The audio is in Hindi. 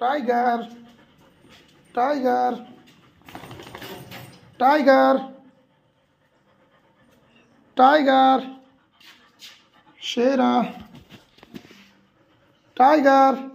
tiger tiger tiger tiger Shera tiger